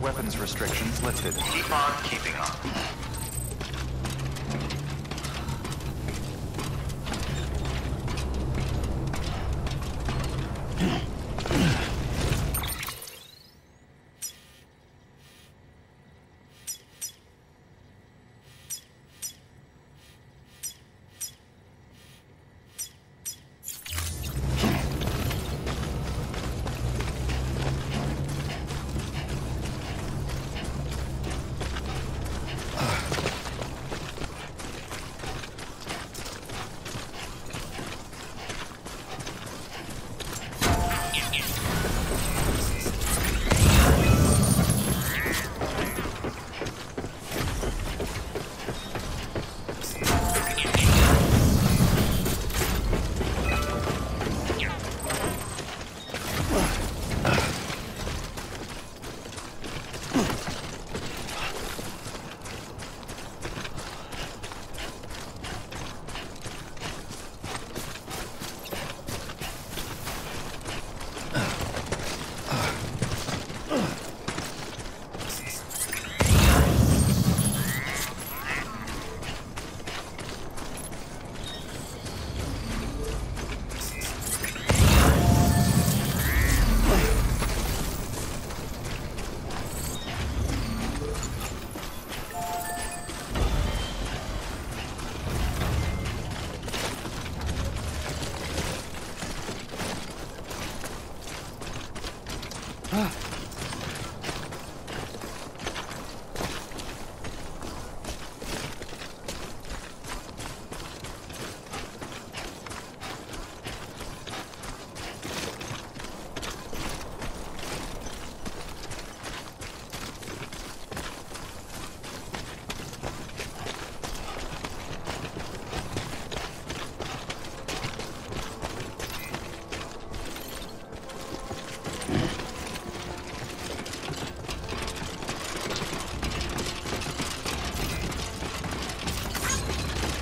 Weapons restrictions lifted. Keep on keeping on.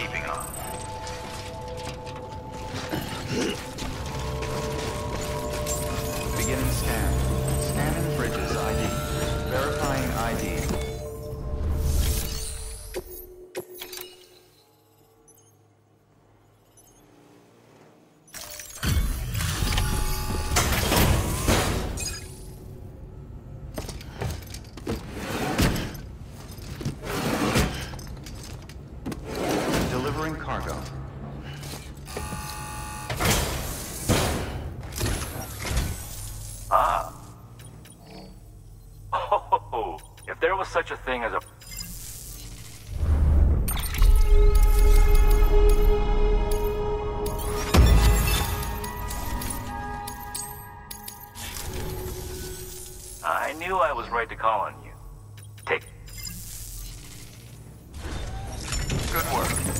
Keeping on. Such a thing as a I knew I was right to call on you. Take Good work.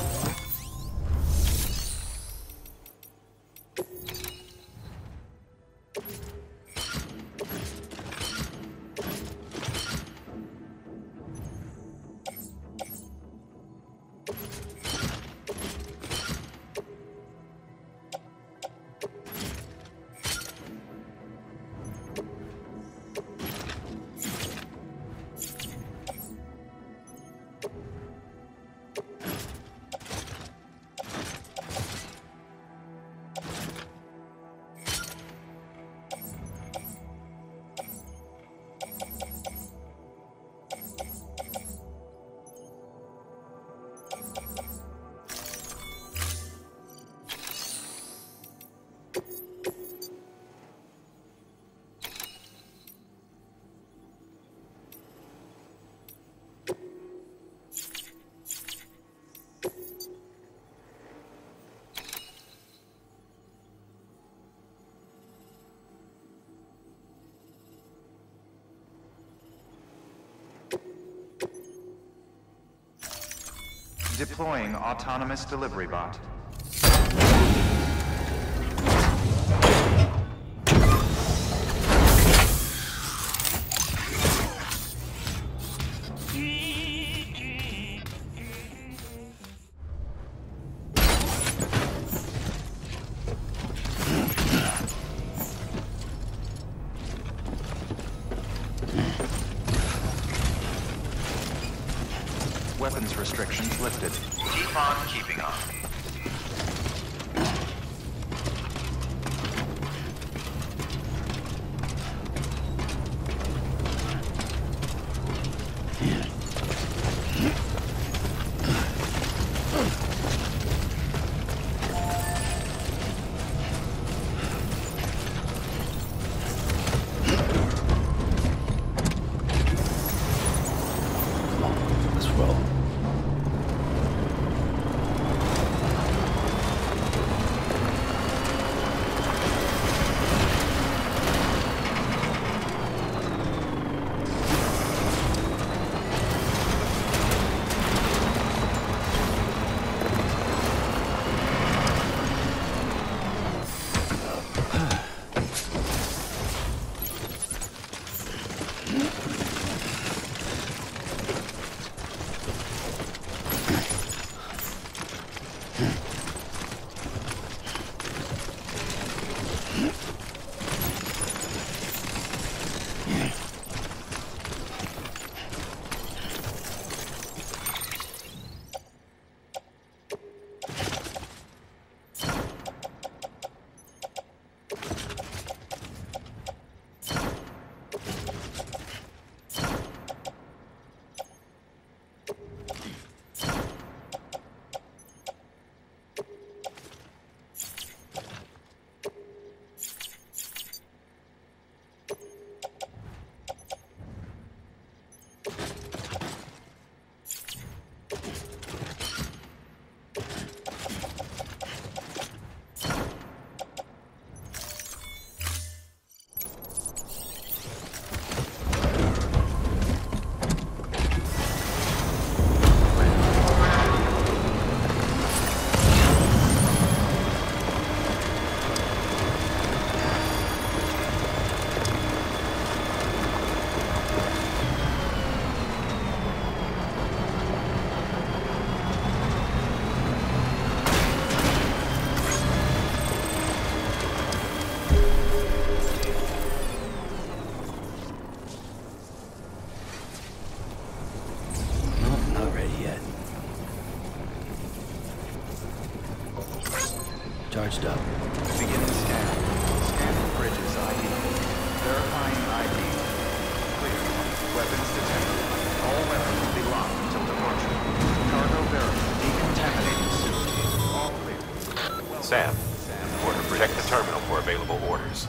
Deploying autonomous delivery bot. Weapons restrictions lifted. Keep on keeping on. Charged up. Beginning scan. Scanning bridges ID. Verifying ID. Clear. Weapons detected. All weapons will be locked until departure. Cargo verified. Decontaminating suit. All clear. Sam, order protect the terminal for available orders.